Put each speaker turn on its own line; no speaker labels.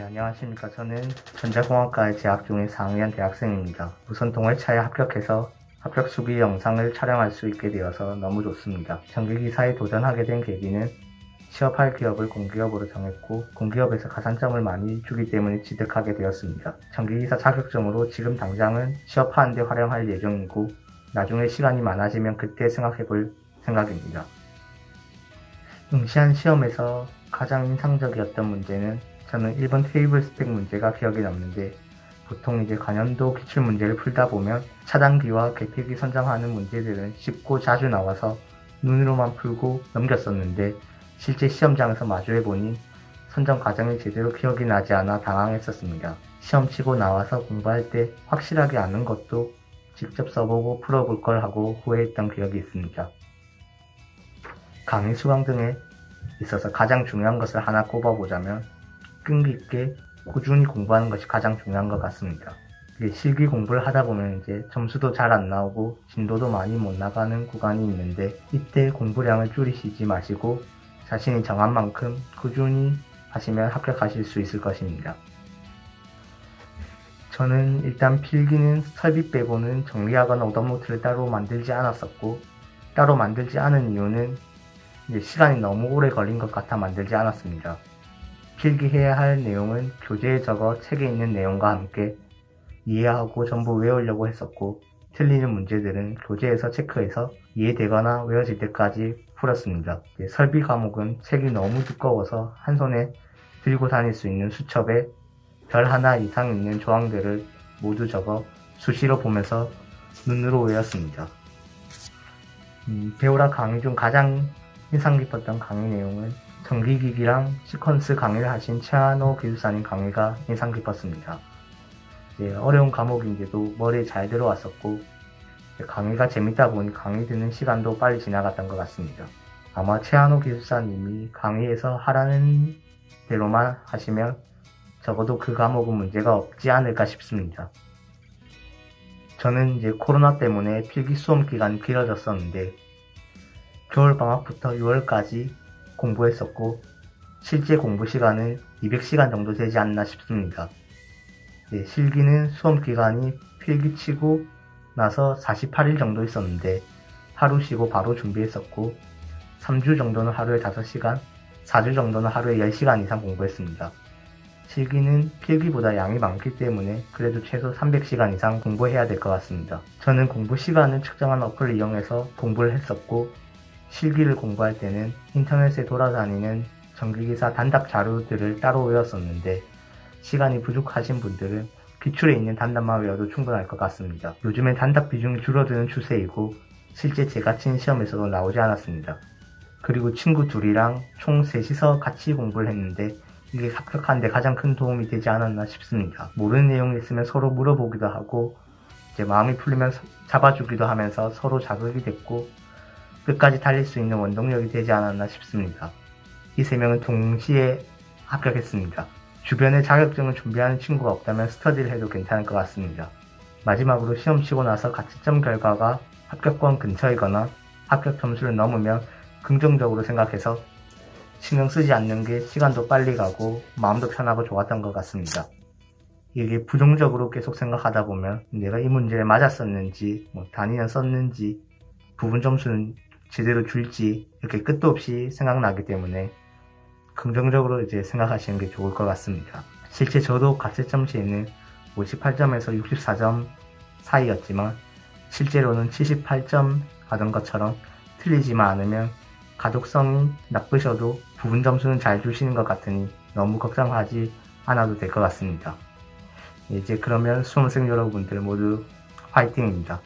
안녕하십니까. 저는 전자공학과에 재학 중인 4학년 대학생입니다. 우선 동해차에 합격해서 합격 수비 영상을 촬영할 수 있게 되어서 너무 좋습니다. 전기기사에 도전하게 된 계기는 취업할 기업을 공기업으로 정했고 공기업에서 가산점을 많이 주기 때문에 취득하게 되었습니다. 전기기사 자격증으로 지금 당장은 취업하는 데 활용할 예정이고 나중에 시간이 많아지면 그때 생각해 볼 생각입니다. 응시한 시험에서 가장 인상적이었던 문제는 저는 1번 테이블 스펙 문제가 기억에 남는데 보통 이제 관연도 기출 문제를 풀다 보면 차단기와 개폐기 선정하는 문제들은 쉽고 자주 나와서 눈으로만 풀고 넘겼었는데 실제 시험장에서 마주해보니 선정 과정이 제대로 기억이 나지 않아 당황했었습니다. 시험 치고 나와서 공부할 때 확실하게 아는 것도 직접 써보고 풀어볼 걸 하고 후회했던 기억이 있습니다. 강의 수강 등에 있어서 가장 중요한 것을 하나 꼽아보자면 끈기 있게 꾸준히 공부하는 것이 가장 중요한 것 같습니다. 실기 공부를 하다 보면 이제 점수도 잘 안 나오고 진도도 많이 못 나가는 구간이 있는데 이때 공부량을 줄이시지 마시고 자신이 정한 만큼 꾸준히 하시면 합격하실 수 있을 것입니다. 저는 일단 필기는 설비 빼고는 정리하거나 오답노트를 따로 만들지 않았었고 따로 만들지 않은 이유는 시간이 너무 오래 걸린 것 같아 만들지 않았습니다. 필기해야 할 내용은 교재에 적어 책에 있는 내용과 함께 이해하고 전부 외우려고 했었고 틀리는 문제들은 교재에서 체크해서 이해되거나 외워질 때까지 풀었습니다. 설비 과목은 책이 너무 두꺼워서 한 손에 들고 다닐 수 있는 수첩에 별 하나 이상 있는 조항들을 모두 적어 수시로 보면서 눈으로 외웠습니다. 음, 배우라 강의 중 가장 인상 깊었던 강의 내용은 전기기기랑 시퀀스 강의를 하신 최한호 기술사님 강의가 인상 깊었습니다. 어려운 과목인데도 머리에 잘 들어왔었고 강의가 재밌다 보니 강의 듣는 시간도 빨리 지나갔던 것 같습니다. 아마 최한호 기술사님이 강의에서 하라는 대로만 하시면 적어도 그 과목은 문제가 없지 않을까 싶습니다. 저는 이제 코로나 때문에 필기 수험 기간이 길어졌었는데 겨울 방학부터 6월까지 공부했었고 실제 공부 시간은 200시간 정도 되지 않나 싶습니다. 네, 실기는 수험 기간이 필기 치고 나서 48일 정도 있었는데 하루 쉬고 바로 준비했었고 3주 정도는 하루에 5시간, 4주 정도는 하루에 10시간 이상 공부했습니다. 실기는 필기보다 양이 많기 때문에 그래도 최소 300시간 이상 공부해야 될 것 같습니다. 저는 공부 시간을 측정한 어플을 이용해서 공부를 했었고 실기를 공부할 때는 인터넷에 돌아다니는 전기기사 단답 자료들을 따로 외웠었는데 시간이 부족하신 분들은 기출에 있는 단답만 외워도 충분할 것 같습니다. 요즘엔 단답 비중이 줄어드는 추세이고 실제 제가 친 시험에서도 나오지 않았습니다. 그리고 친구 둘이랑 총 셋이서 같이 공부를 했는데 이게 합격하는데 가장 큰 도움이 되지 않았나 싶습니다. 모르는 내용이 있으면 서로 물어보기도 하고 이제 마음이 풀리면 잡아주기도 하면서 서로 자극이 됐고 끝까지 달릴 수 있는 원동력이 되지 않았나 싶습니다. 이 세 명은 동시에 합격했습니다. 주변에 자격증을 준비하는 친구가 없다면 스터디를 해도 괜찮을 것 같습니다. 마지막으로 시험 치고 나서 가치점 결과가 합격권 근처이거나 합격 점수를 넘으면 긍정적으로 생각해서 신경 쓰지 않는 게 시간도 빨리 가고 마음도 편하고 좋았던 것 같습니다. 이게 부정적으로 계속 생각하다 보면 내가 이 문제를 맞았었는지 뭐 단위는 썼는지 부분 점수는 제대로 줄지 이렇게 끝도 없이 생각나기 때문에 긍정적으로 이제 생각하시는 게 좋을 것 같습니다. 실제 저도 가채점 시에는 58점에서 64점 사이였지만 실제로는 78점 하던 것처럼 틀리지만 않으면 가독성이 나쁘셔도 부분 점수는 잘 주시는 것 같으니 너무 걱정하지 않아도 될 것 같습니다. 이제 그러면 수험생 여러분들 모두 화이팅입니다.